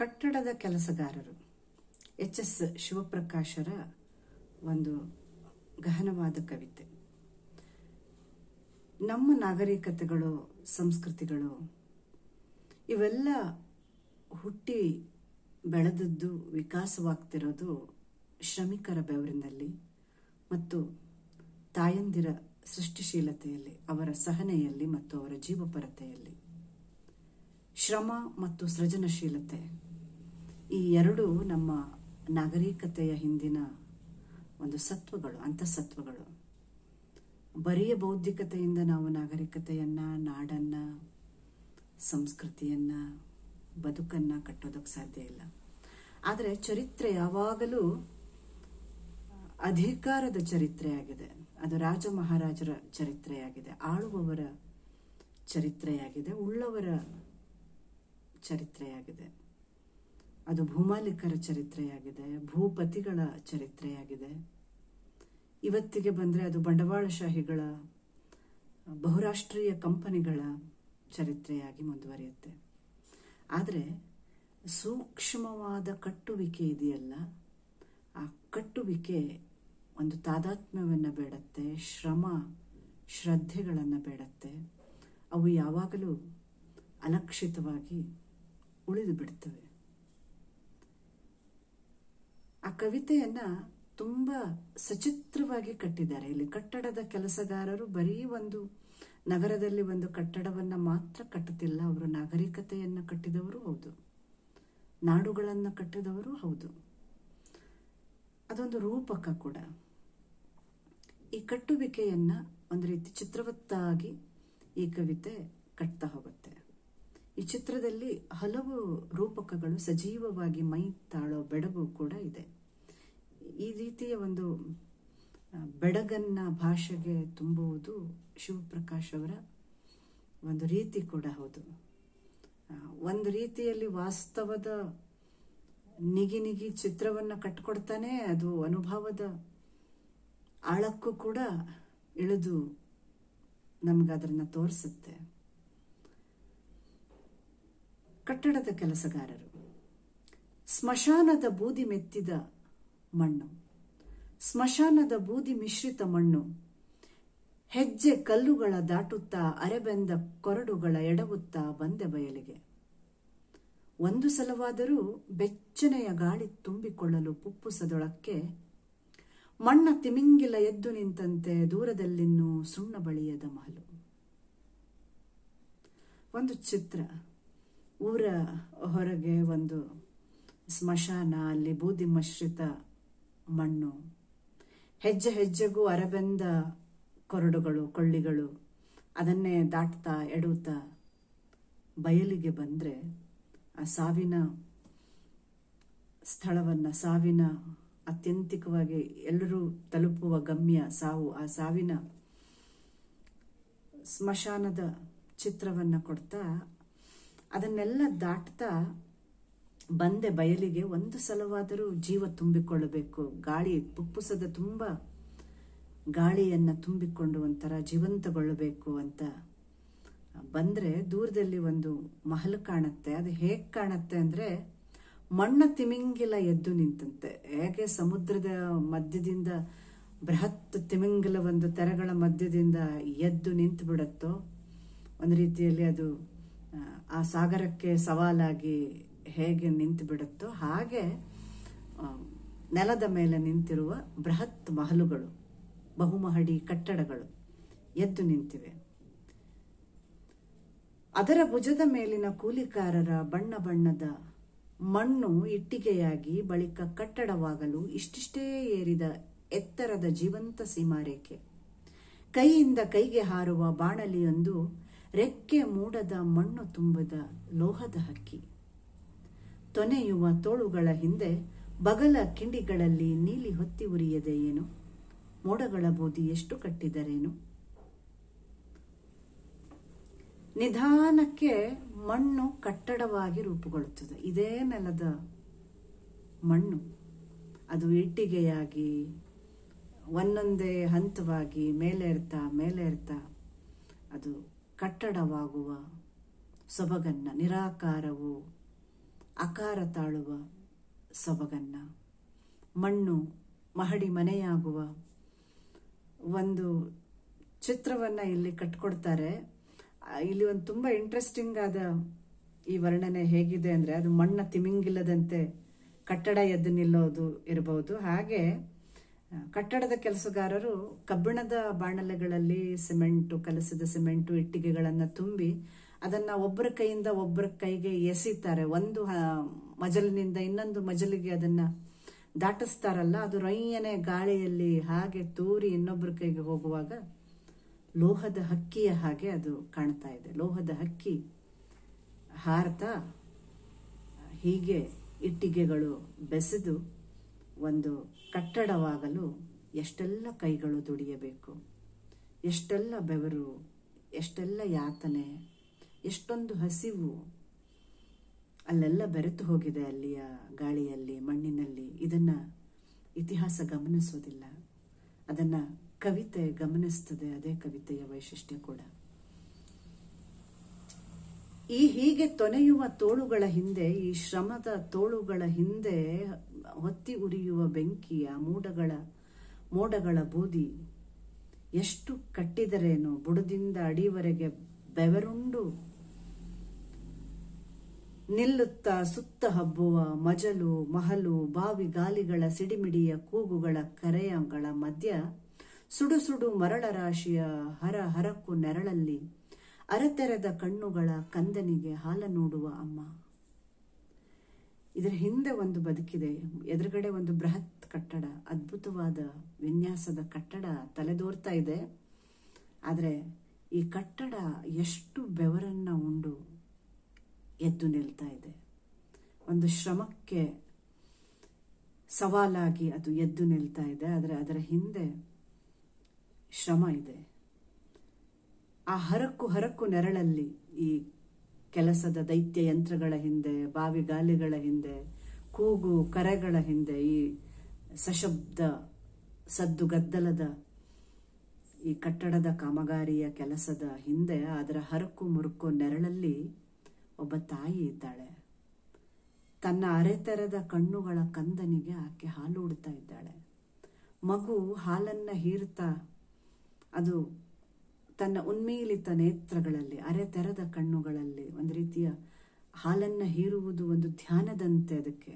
ಕಟ್ಟಡದ ಕೆಲಸಗಾರರು. H S ಶಿವಪ್ರಕಾಶರ ಒಂದು ಗಹನವಾದ ಕವಿತೆ. ನಮ್ಮ ನಾಗರಿಕತೆಗಳು, ಸಂಸ್ಕೃತಿಗಳು ಇವೆಲ್ಲ ಹುಟ್ಟಿ ಬೆಳೆದದ್ದು, ವಿಕಾಸವಾಗ್ತಿರೋದು ಶ್ರಮಿಕರ ಬೆವರಿನಲ್ಲಿ ಮತ್ತು ತಾಯಂದಿರ ಸೃಷ್ಟಿಶೀಲತೆಯಲ್ಲಿ, ಅವರ ಸಹನೆಯಲ್ಲಿ ಮತ್ತು ಅವರ ಜೀವಪರತೆಯಲ್ಲಿ. ಶ್ರಮ ಮತ್ತು ಸೃಜನಶೀಲತೆ ಈ ಎರಡು ನಮ್ಮ ನಾಗರಿಕತೆಯ ಹಿಂದಿನ ಒಂದು ಸತ್ವಗಳು, ಅಂತಸತ್ವಗಳು. ಬರಿಯ ಬೌದ್ಧಿಕತೆಯಿಂದ ನಾವು ನಾಗರಿಕತೆಯನ್ನ, ನಾಡನ್ನ, ಸಂಸ್ಕೃತಿಯನ್ನ, ಬದುಕನ್ನ ಕಟ್ಟೋದಕ್ಕೆ ಸಾಧ್ಯ ಇಲ್ಲ. ಆದರೆ ಚರಿತ್ರೆ ಯಾವಾಗಲೂ ಅಧಿಕಾರದ ಚರಿತ್ರೆಯಾಗಿದೆ. ಅದು ರಾಜ ಮಹಾರಾಜರ ಚರಿತ್ರೆಯಾಗಿದೆ. ಆಳುವವರ ಚರಿತ್ರೆಯಾಗಿದೆ. ಉಳ್ಳವರ ಚರಿತ್ರೆಯಾಗಿದೆ. ಅದು ಭೂಮಾಲಿಕರ ಚರಿತ್ರೆಯಾಗಿದೆ, ಭೂಪತಿಗಳ ಚರಿತ್ರೆಯಾಗಿದೆ. ಇವತ್ತಿಗೆ ಬಂದರೆ ಅದು ಬಂಡವಾಳಶಾಹಿಗಳ, ಬಹುರಾಷ್ಟ್ರೀಯ ಕಂಪನಿಗಳ ಚರಿತ್ರೆಯಾಗಿ ಮುಂದುವರಿಯುತ್ತೆ. ಆದರೆ ಸೂಕ್ಷ್ಮವಾದ ಕಟ್ಟುವಿಕೆ ಇದೆಯಲ್ಲ, ಆ ಕಟ್ಟುವಿಕೆ ಒಂದು ತಾದಾತ್ಮ್ಯವನ್ನು ಬೇಡತ್ತೆ, ಶ್ರಮ, ಶ್ರದ್ಧೆಗಳನ್ನು ಬೇಡತ್ತೆ. ಅವು ಯಾವಾಗಲೂ ಅಲಕ್ಷಿತವಾಗಿ ಉಳಿದು ಬಿಡ್ತವೆ. ಆ ಕವಿತೆಯನ್ನ ತುಂಬಾ ಸಚಿತ್ರವಾಗಿ ಕಟ್ಟಿದ್ದಾರೆ. ಇಲ್ಲಿ ಕಟ್ಟಡದ ಕೆಲಸಗಾರರು ಬರೀ ಒಂದು ನಗರದಲ್ಲಿ ಒಂದು ಕಟ್ಟಡವನ್ನ ಮಾತ್ರ ಕಟ್ಟುತ್ತಿಲ್ಲ, ಅವರು ನಾಗರಿಕತೆಯನ್ನ ಕಟ್ಟಿದವರು ಹೌದು. ನಾಡುಗಳನ್ನ ಕಟ್ಟಿದವರು ಹೌದು. ಅದೊಂದು ರೂಪಕ ಕೂಡ. ಈ ಕಟ್ಟುವಿಕೆಯನ್ನ ಒಂದು ರೀತಿ ಚಿತ್ರವತ್ತಾಗಿ ಈ ಕವಿತೆ ಕಟ್ತಾ ಹೋಗುತ್ತೆ. ಈ ಚಿತ್ರದಲ್ಲಿ ಹಲವು ರೂಪಕಗಳು ಸಜೀವವಾಗಿ ಮೈ ತಾಳೋ ಬೆಡಗು ಕೂಡ ಇದೆ. ಈ ರೀತಿಯ ಒಂದು ಬೆಡಗನ್ನ ಭಾಷೆಗೆ ತುಂಬುವುದು ಶಿವಪ್ರಕಾಶ್ ಅವರ ಒಂದು ರೀತಿ ಕೂಡ ಹೌದು. ಒಂದು ರೀತಿಯಲ್ಲಿ ವಾಸ್ತವದ ನಿಗಿ ನಿಗಿ ಚಿತ್ರವನ್ನು ಕಟ್ಕೊಡ್ತಾನೆ, ಅದು ಅನುಭವದ ಆಳಕ್ಕೂ ಕೂಡ ಇಳಿದು ನಮ್ಗದನ್ನ ತೋರಿಸುತ್ತೆ. ಕಟ್ಟಡದ ಕೆಲಸಗಾರರು. ಸ್ಮಶಾನದ ಬೂದಿ ಮೆತ್ತಿದ ಮಣ್ಣು. ಸ್ಮಶಾನದ ಬೂದಿ ಮಿಶ್ರಿತ ಮಣ್ಣು. ಹೆಜ್ಜೆ ಕಲ್ಲುಗಳ ದಾಟುತ್ತಾ ಅರೆಬೆಂದ ಕೊರಡುಗಳ ಎಡವುತ್ತಾ ಬಂದೆ ಬಯಲಿಗೆ. ಒಂದು ಸಲವಾದರೂ ಬೆಚ್ಚನೆಯ ಗಾಳಿ ತುಂಬಿಕೊಳ್ಳಲು ಪುಪ್ಪುಸದೊಳಕ್ಕೆ ಮಣ್ಣ ತಿಮಿಂಗಿಲ ಎದ್ದು ನಿಂತಂತೆ ದೂರದಲ್ಲಿನ್ನೂ ಸುಣ್ಣ ಬಳಿಯದ ಮಹಲು. ಒಂದು ಚಿತ್ರ. ಊರ ಹೊರಗೆ ಒಂದು ಸ್ಮಶಾನ, ಅಲ್ಲಿ ಬೂದಿ ಮಿಶ್ರಿತ ಮಣ್ಣು. ಹೆಜ್ಜೆ ಹೆಜ್ಜೆಗೂ ಅರಬೆಂದ ಕೊರಡುಗಳು, ಕೊಳ್ಳಿಗಳು ಅದನ್ನೇ ದಾಟ್ತಾ ಎಡುತ್ತಾ ಬಯಲಿಗೆ ಬಂದರೆ ಆ ಸಾವಿನ ಸ್ಥಳವನ್ನ, ಸಾವಿನ ಅತ್ಯಂತಿಕವಾಗಿ ಎಲ್ಲರೂ ತಲುಪುವ ಗಮ್ಯ ಸಾವು, ಆ ಸಾವಿನ ಸ್ಮಶಾನದ ಚಿತ್ರವನ್ನ ಕೊಡ್ತಾ ಅದನ್ನೆಲ್ಲ ದಾಟ್ತಾ ಬಂದೆ ಬಯಲಿಗೆ. ಒಂದು ಸಲವಾದರೂ ಜೀವ ತುಂಬಿಕೊಳ್ಳಬೇಕು. ಗಾಳಿ ಪುಪ್ಪುಸದ ತುಂಬ ಗಾಳಿಯನ್ನ ತುಂಬಿಕೊಂಡು ಒಂಥರ ಜೀವಂತಗೊಳ್ಳಬೇಕು ಅಂತ. ಬಂದ್ರೆ ದೂರದಲ್ಲಿ ಒಂದು ಮಹಲ್ ಕಾಣತ್ತೆ. ಅದು ಹೇಗ್ ಕಾಣತ್ತೆ ಅಂದ್ರೆ ಮಣ್ಣ ತಿಮಿಂಗಿಲ ಎದ್ದು ನಿಂತಂತೆ. ಹೇಗೆ ಸಮುದ್ರದ ಮಧ್ಯದಿಂದ ಬೃಹತ್ ತಿಮಿಂಗಿಲ ಒಂದು ತೆರೆಗಳ ಮಧ್ಯದಿಂದ ಎದ್ದು ನಿಂತು ಬಿಡುತ್ತೋ ಒಂದು ರೀತಿಯಲ್ಲಿ ಅದು ಆ ಸಾಗರಕ್ಕೆ ಸವಾಲಾಗಿ ಹೇಗೆ ನಿಂತು ಬಿಡುತ್ತೋ ಹಾಗೆ ನೆಲದ ಮೇಲೆ ನಿಂತಿರುವ ಬೃಹತ್ ಮಹಲುಗಳು, ಬಹುಮಹಡಿ ಕಟ್ಟಡಗಳು ಎದ್ದು ನಿಂತಿವೆ. ಅದರ ಭುಜದ ಮೇಲಿನ ಕೂಲಿಕಾರರ ಬಣ್ಣ ಬಣ್ಣದ ಮಣ್ಣು ಇಟ್ಟಿಗೆಯಾಗಿ ಬಳಿಕ ಕಟ್ಟಡವಾಗಲು ಇಷ್ಟಿಷ್ಟೇ ಏರಿದ ಎತ್ತರದ ಜೀವಂತ ಸೀಮಾರೇಖೆ. ಕೈಯಿಂದ ಕೈಗೆ ಹಾರುವ ಬಾಣಲಿಯೊಂದು ರೆಕ್ಕೆ ಮೂಡದ ಮಣ್ಣು ತುಂಬದ ಲೋಹದ ಹಕ್ಕಿ. ತೊನೆಯುವ ತೋಳುಗಳ ಹಿಂದೆ ಬಗಲ ಕಿಂಡಿಗಳಲ್ಲಿ ನೀಲಿ ಹೊತ್ತಿ ಉರಿಯದೆ ಏನು? ಮೋಡಗಳ ಬೂದಿ ಎಷ್ಟು ಕಟ್ಟಿದರೇನು? ನಿಧಾನಕ್ಕೆ ಮಣ್ಣು ಕಟ್ಟಡವಾಗಿ ರೂಪುಗೊಳ್ಳುತ್ತದೆ. ಇದೇ ನೆಲದ ಮಣ್ಣು. ಅದು ಇಟ್ಟಿಗೆಯಾಗಿ, ಒಂದೊಂದೇ ಹಂತವಾಗಿ ಮೇಲೆ ಇರ್ತಾ ಮೇಲೆ ಇರ್ತಾ ಅದು ಕಟ್ಟಡವಾಗುವ ಸೊಬಗನ್ನ, ನಿರಾಕಾರವು ಅಕಾರ ತಾಳುವ ಸೊಬಗನ್ನ, ಮಣ್ಣು ಮಹಡಿ ಮನೆಯಾಗುವ ಒಂದು ಚಿತ್ರವನ್ನ ಇಲ್ಲಿ ಕಟ್ಕೊಡ್ತಾರೆ. ಇಲ್ಲಿ ಒಂದು ತುಂಬ ಇಂಟ್ರೆಸ್ಟಿಂಗ್ ಆದ ಈ ವರ್ಣನೆ ಹೇಗಿದೆ ಅಂದರೆ ಅದು ಮಣ್ಣ ತಿಮಿಂಗಿಲ್ಲದಂತೆ ಕಟ್ಟಡ ಎದ್ದು ನಿಲ್ಲೋದು ಇರಬಹುದು ಹಾಗೆ ಕಟ್ಟಡದ ಕೆಲಸಗಾರರು ಕಬ್ಬಿಣದ ಬಾಣಲೆಗಳಲ್ಲಿ ಸಿಮೆಂಟು, ಕಲಸಿದ ಸಿಮೆಂಟು ಇಟ್ಟಿಗೆಗಳನ್ನು ತುಂಬಿ ಅದನ್ನ ಒಬ್ಬರ ಕೈಯಿಂದ ಒಬ್ಬರ ಕೈಗೆ ಎಸಿತಾರೆ. ಒಂದು ಮಜಲಿನಿಂದ ಇನ್ನೊಂದು ಮಜಲಿಗೆ ಅದನ್ನ ದಾಟಿಸ್ತಾರಲ್ಲ, ಅದು ರೊಯ್ಯನೆ ಗಾಳಿಯಲ್ಲಿ ಹಾಗೆ ತೂರಿ ಇನ್ನೊಬ್ಬರ ಕೈಗೆ ಹೋಗುವಾಗ ಲೋಹದ ಹಕ್ಕಿಯ ಹಾಗೆ ಅದು ಕಾಣ್ತಾ ಇದೆ. ಲೋಹದ ಹಕ್ಕಿ ಹಾರತಾ ಹೀಗೆ ಇಟ್ಟಿಗೆಗಳು ಬೆಸೆದು ಒಂದು ಕಟ್ಟಡವಾಗಲು ಎಷ್ಟೆಲ್ಲ ಕೈಗಳು ದುಡಿಯಬೇಕು, ಎಷ್ಟೆಲ್ಲ ಬೆವರು, ಎಷ್ಟೆಲ್ಲ ಯಾತನೆ, ಎಷ್ಟೊಂದು ಹಸಿವು ಅಲ್ಲೆಲ್ಲ ಬೆರೆತು ಹೋಗಿದೆ ಅಲ್ಲಿಯ ಗಾಳಿಯಲ್ಲಿ, ಮಣ್ಣಿನಲ್ಲಿ. ಇದನ್ನು ಇತಿಹಾಸ ಗಮನಿಸೋದಿಲ್ಲ ಅದನ್ನು ಕವಿತೆ ಗಮನಿಸ್ತದೆ, ಅದೇ ಕವಿತೆಯ ವೈಶಿಷ್ಟ್ಯ ಕೂಡ. ಈ ಹೀಗೆ ತೊನೆಯುವ ತೋಳುಗಳ ಹಿಂದೆ, ಈ ಶ್ರಮದ ತೋಳುಗಳ ಹಿಂದೆ ಹೊತ್ತಿ ಉರಿಯುವ ಬೆಂಕಿಯ ಮೂಡಗಳ, ಮೋಡಗಳ ಬೂದಿ ಎಷ್ಟು ಕಟ್ಟಿದರೇನು, ಬುಡದಿಂದ ಅಡಿವರೆಗೆ ಬೆವರುಂಡು ನಿಲ್ಲುತ್ತಾ ಸುತ್ತ ಹಬ್ಬುವ ಮಜಲು, ಮಹಲು, ಬಾವಿ ಗಾಲಿಗಳ ಸಿಡಿಮಿಡಿಯ ಕೂಗುಗಳ ಕರೆಯಗಳ ಮಧ್ಯ ಸುಡು ಸುಡು ಮರಳ ರಾಶಿಯ ಹರ ಹರಕು ನೆರಳಲ್ಲಿ ಅರೆತೆರೆದ ಕಣ್ಣುಗಳ ಕಂದನಿಗೆ ಹಾಲ ನೋಡುವ ಅಮ್ಮ. ಇದರ ಹಿಂದೆ ಒಂದು ಬದುಕಿದೆ. ಎದುರುಗಡೆ ಒಂದು ಬೃಹತ್ ಕಟ್ಟಡ, ಅದ್ಭುತವಾದ ವಿನ್ಯಾಸದ ಕಟ್ಟಡ ತಲೆದೋರ್ತಾ ಇದೆ. ಆದರೆ ಈ ಕಟ್ಟಡ ಎಷ್ಟು ಬೆವರನ್ನ ಉಂಡು ಎದ್ದು ನಿಲ್ತಾ ಇದೆ. ಒಂದು ಶ್ರಮಕ್ಕೆ ಸವಾಲಾಗಿ ಅದು ಎದ್ದು ನಿಲ್ತಾ ಇದೆ. ಆದರೆ ಅದರ ಹಿಂದೆ ಶ್ರಮ ಇದೆ. ಆ ಹರಕು ಹರಕು ನೆರಳಲ್ಲಿ ಈ ಕೆಲಸದ ದೈತ್ಯ ಯಂತ್ರಗಳ ಹಿಂದೆ ಬಾವಿಗಾಲಿಗಳ ಹಿಂದೆ, ಕೂಗು ಕರೆಗಳ ಹಿಂದೆ, ಈ ಸಶಬ್ದ ಸದ್ದು ಗದ್ದಲದ ಈ ಕಟ್ಟಡದ ಕಾಮಗಾರಿಯ ಕೆಲಸದ ಹಿಂದೆ, ಅದರ ಹರಕು ಮುರುಕು ನೆರಳಲ್ಲಿ ಒಬ್ಬ ತಾಯಿ ಇದ್ದಾಳೆ. ತನ್ನ ಅರೆತೆರೆದ ಕಣ್ಣುಗಳ ಕಂದನಿಗೆ ಆಕೆ ಹಾಲು ಉಡ್ತಾ ಇದ್ದಾಳೆ. ಮಗು ಹಾಲನ್ನ ಹೀರ್ತಾ, ಅದು ತನ್ನ ಉನ್ಮೀಲಿತ ನೇತ್ರಗಳಲ್ಲಿ ಅರೆ ಅರೆತೆರೆದ ಕಣ್ಣುಗಳಲ್ಲಿ ಒಂದು ರೀತಿಯ ಹಾಲನ್ನ ಹೀರುವುದು ಒಂದು ಧ್ಯಾನದಂತೆ ಅದಕ್ಕೆ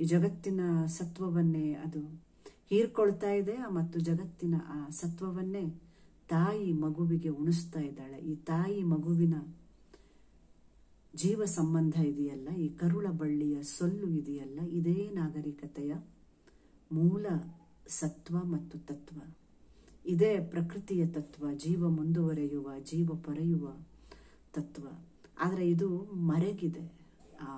ಈ ಜಗತ್ತಿನ ಸತ್ವವನ್ನೇ ಅದು ಹೀರ್ಕೊಳ್ತಾ ಇದೆ ಮತ್ತು ಜಗತ್ತಿನ ಆ ಸತ್ವವನ್ನೇ ತಾಯಿ ಮಗುವಿಗೆ ಉಣಿಸ್ತಾ ಇದ್ದಾಳೆ. ಈ ತಾಯಿ ಮಗುವಿನ ಜೀವ ಸಂಬಂಧ ಇದೆಯಲ್ಲ, ಈ ಕರುಳ ಬಳ್ಳಿಯ ಸೊಲ್ಲು ಇದೆಯಲ್ಲ, ಇದೇ ನಾಗರಿಕತೆಯ ಮೂಲ ಸತ್ವ ಮತ್ತು ತತ್ವ. ಇದೇ ಪ್ರಕೃತಿಯ ತತ್ವ, ಜೀವ ಮುಂದುವರೆಯುವ, ಜೀವ ಪರೆಯುವ ತತ್ವ. ಆದರೆ ಇದು ಮರೆಗಿದೆ. ಆ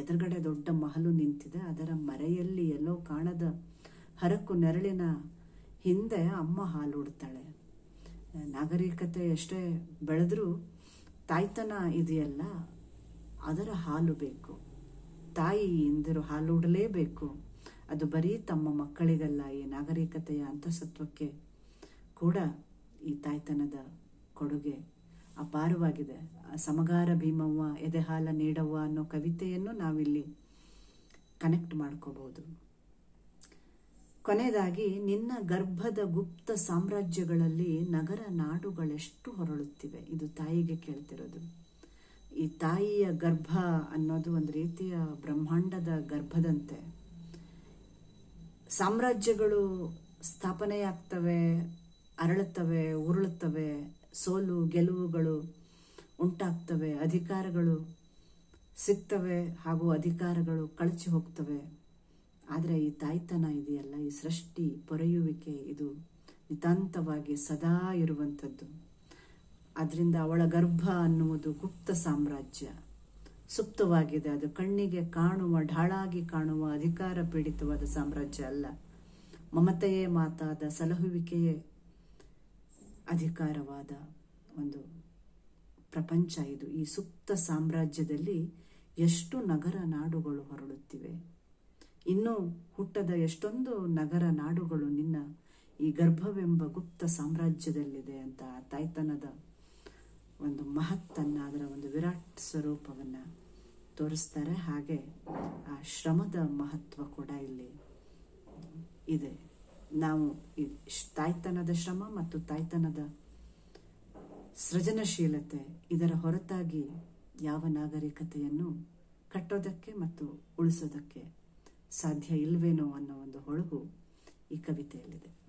ಎದುರುಗಡೆ ದೊಡ್ಡ ಮಹಲು ನಿಂತಿದೆ. ಅದರ ಮರೆಯಲ್ಲಿ ಎಲ್ಲೋ ಕಾಣದ ಹರಕು ನೆರಳಿನ ಹಿಂದೆ ಅಮ್ಮ ಹಾಲು ಉಡ್ತಾಳೆ ನಾಗರಿಕತೆ ಎಷ್ಟೇ ಬೆಳೆದ್ರೂ ತಾಯ್ತನ ಇದೆಯಲ್ಲ, ಅದರ ಹಾಲು ಬೇಕು. ತಾಯಿ ಎಂದರು ಹಾಲು ಉಡಲೇಬೇಕು ಅದು ಬರೀ ತಮ್ಮ ಮಕ್ಕಳಿಗಲ್ಲ, ಈ ನಾಗರಿಕತೆಯ ಅಂತಸತ್ವಕ್ಕೆ ಕೂಡ ಈ ತಾಯ್ತನದ ಕೊಡುಗೆ ಅಪಾರವಾಗಿದೆ. ಸಮಗಾರ ಭೀಮವ್ವ ಎದೆಹಾಲ ನೀಡವ್ವ ಅನ್ನೋ ಕವಿತೆಯನ್ನು ನಾವಿಲ್ಲಿ ಕನೆಕ್ಟ್ ಮಾಡ್ಕೋಬಹುದು. ಕೊನೆಯದಾಗಿ, ನಿನ್ನ ಗರ್ಭದ ಗುಪ್ತ ಸಾಮ್ರಾಜ್ಯಗಳಲ್ಲಿ ನಗರ ನಾಡುಗಳೆಷ್ಟು ಹೊರಳುತ್ತಿವೆ. ಇದು ತಾಯಿಗೆ ಕೇಳ್ತಿರೋದು. ಈ ತಾಯಿಯ ಗರ್ಭ ಅನ್ನೋದು ಒಂದು ರೀತಿಯ ಬ್ರಹ್ಮಾಂಡದ ಗರ್ಭದಂತೆ. ಸಾಮ್ರಾಜ್ಯಗಳು ಸ್ಥಾಪನೆಯಾಗ್ತವೆ ಅರಳುತ್ತವೆ, ಉರುಳುತ್ತವೆ, ಸೋಲು, ಗೆಲುವುಗಳು ಉಂಟಾಗ್ತವೆ, ಅಧಿಕಾರಗಳು ಸಿಗ್ತವೆ ಹಾಗೂ ಅಧಿಕಾರಗಳು ಕಳಚಿ ಹೋಗ್ತವೆ. ಆದರೆ ಈ ತಾಯ್ತನ ಇದೆಯಲ್ಲ, ಈ ಸೃಷ್ಟಿ ಪೊರೆಯುವಿಕೆ ಇದು ನಿತಾಂತವಾಗಿ ಸದಾ ಇರುವಂಥದ್ದು. ಅದರಿಂದ ಅವಳ ಗರ್ಭ ಅನ್ನುವುದು ಗುಪ್ತ ಸಾಮ್ರಾಜ್ಯ. ಸುಪ್ತವಾಗಿದೆ, ಅದು ಕಣ್ಣಿಗೆ ಕಾಣುವ, ಢಾಳಾಗಿ ಕಾಣುವ ಅಧಿಕಾರ ಪೀಡಿತವಾದ ಸಾಮ್ರಾಜ್ಯ ಅಲ್ಲ. ಮಮತೆಯೇ ಮಾತಾದ, ಸಲಹುವಿಕೆಯೇ ಅಧಿಕಾರವಾದ ಒಂದು ಪ್ರಪಂಚ ಇದು. ಈ ಸುಪ್ತ ಸಾಮ್ರಾಜ್ಯದಲ್ಲಿ ಎಷ್ಟು ನಗರ ನಾಡುಗಳು ಹೊರಡುತ್ತಿವೆ. ಇನ್ನೂ ಹುಟ್ಟದ ಎಷ್ಟೊಂದು ನಗರ ನಾಡುಗಳು ನಿನ್ನ ಈ ಗರ್ಭವೆಂಬ ಗುಪ್ತ ಸಾಮ್ರಾಜ್ಯದಲ್ಲಿದೆ ಅಂತ ಆ ತಾಯ್ತನದ ಒಂದು ಮಹತ್ತನ್ನ ಅದರ ಒಂದು ವಿರಾಟ್ ಸ್ವರೂಪವನ್ನ ತೋರಿಸ್ತಾರೆ. ಹಾಗೆ ಆ ಶ್ರಮದ ಮಹತ್ವ ಕೂಡ ಇಲ್ಲಿ ಇದೆ. ನಾವು ತಾಯ್ತನದ ಶ್ರಮ ಮತ್ತು ತಾಯ್ತನದ ಸೃಜನಶೀಲತೆ ಇದರ ಹೊರತಾಗಿ ಯಾವ ನಾಗರಿಕತೆಯನ್ನು ಕಟ್ಟೋದಕ್ಕೆ ಮತ್ತು ಉಳಿಸೋದಕ್ಕೆ ಸಾಧ್ಯ ಇಲ್ವೇನೋ ಅನ್ನೋ ಒಂದು ಹೊಳಹು ಈ ಕವಿತೆಯಲ್ಲಿದೆ.